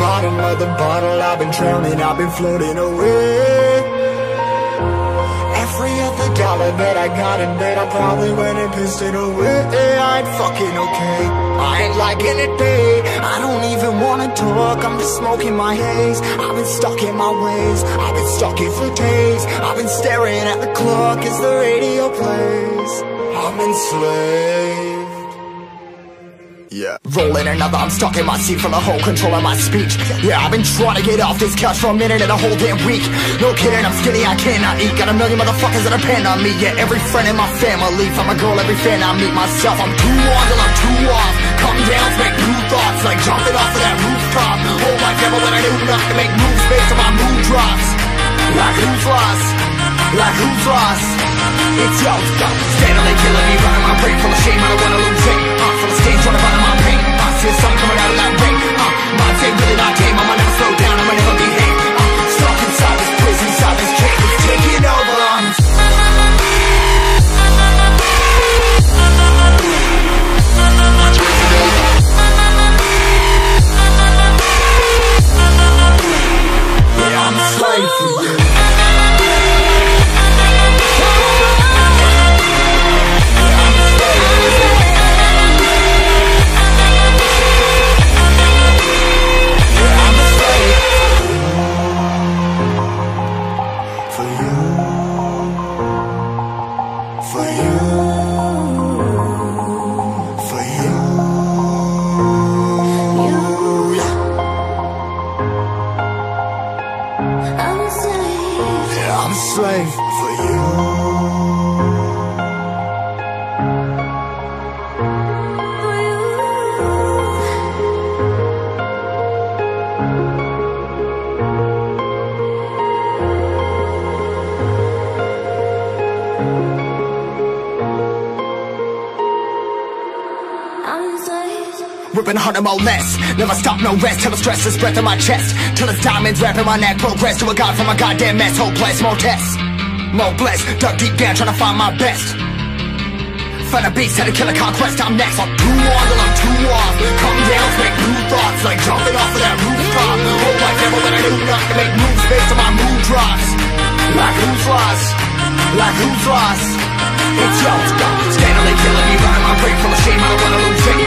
bottom of the bottle. I've been drowning, I've been floating away. Every other dollar that I got in bed I probably went and pissed it away. I ain't fucking okay. I ain't liking it, babe. I don't even wanna talk. I'm just smoking my haze. I've been stuck in my ways. I've been stuck here for days. I've been staring at the clock. As the radio plays? I'm enslaved yeah. Rolling another, I'm stuck in my seat from the whole control of my speech. Yeah, I've been trying to get off this couch for a minute and a whole damn week. No kidding, I'm skinny, I cannot eat. Got a million motherfuckers that depend on me. Yeah, every friend in my family. From a girl, every fan I meet myself. I'm too on till I'm too off. Come down, make new thoughts, like jumping off of that rooftop. Whole life never when I knew not to make moves based on my mood drops. Like who's lost? Like who's lost? It's yo, steadily killing me, running my I'm a slave for you. Ripping harder, more less. Never stop, no rest. Till the stress is breath in my chest. Till it's diamonds wrapping my neck. Progress to a god from a goddamn mess. Hopeless, more tests. More blessed. Dug deep down, trying to find my best. Find a beast, had to kill a conquest. I'm next. I'm too on till I'm too off. Come down, make new thoughts. Like jumping off of that rooftop. Whole life never when I knew not make moves based on my mood drops. Like who's lost? Like who's lost? It's yo, steadily killing me, running my brain full of shame. I don't wanna lose it.